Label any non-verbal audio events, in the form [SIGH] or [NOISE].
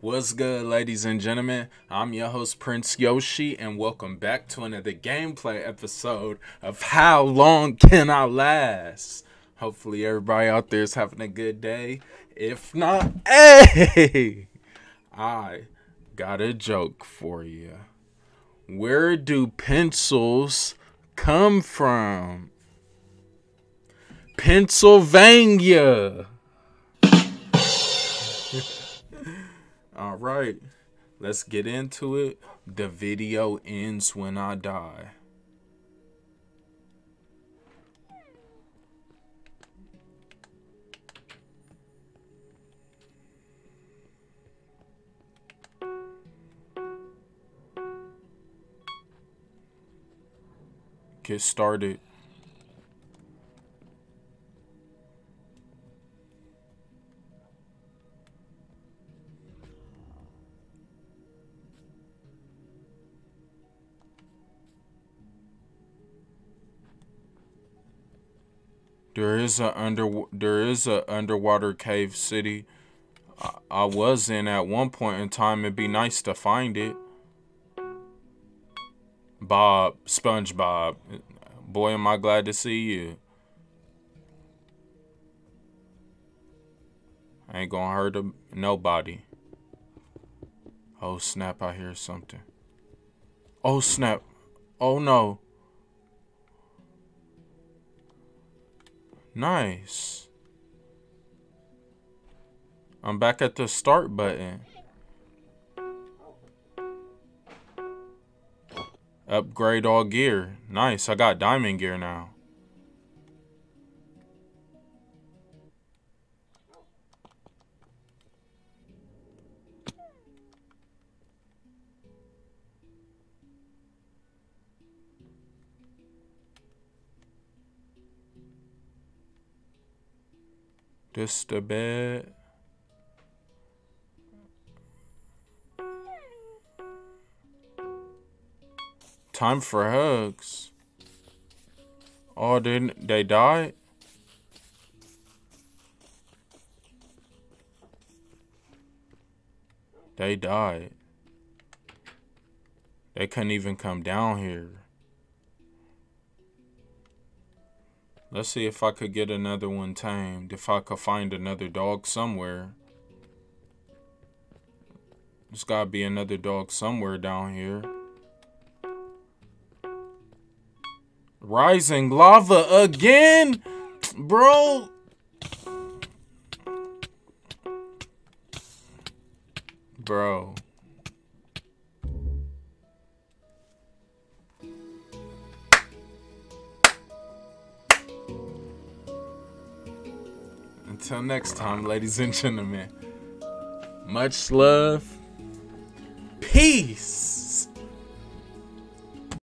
What's good, ladies and gentlemen? I'm your host, Prince Yoshi, and welcome back to another gameplay episode of How Long Can I Last? Hopefully, everybody out there is having a good day. If not, [LAUGHS] hey, I got a joke for you. Where do pencils come from? Pennsylvania. All right, let's get into it. The video ends when I die. Get started. There is a under there is a underwater cave city I, I was in at one point in time. It'd be nice to find it. Bob, SpongeBob, boy, am I glad to see you. I ain't gonna hurt him, nobody. Oh snap! I hear something. Oh snap! Oh no! Nice. I'm back at the start button. Upgrade all gear. Nice. I got diamond gear now. Just a bit. Time for hugs. Oh, didn't they die? They died. They couldn't even come down here. Let's see if I could get another one tamed. If I could find another dog somewhere. There's gotta be another dog somewhere down here. Rising lava again? Bro. Bro. Until next time, ladies and gentlemen, much love. Peace.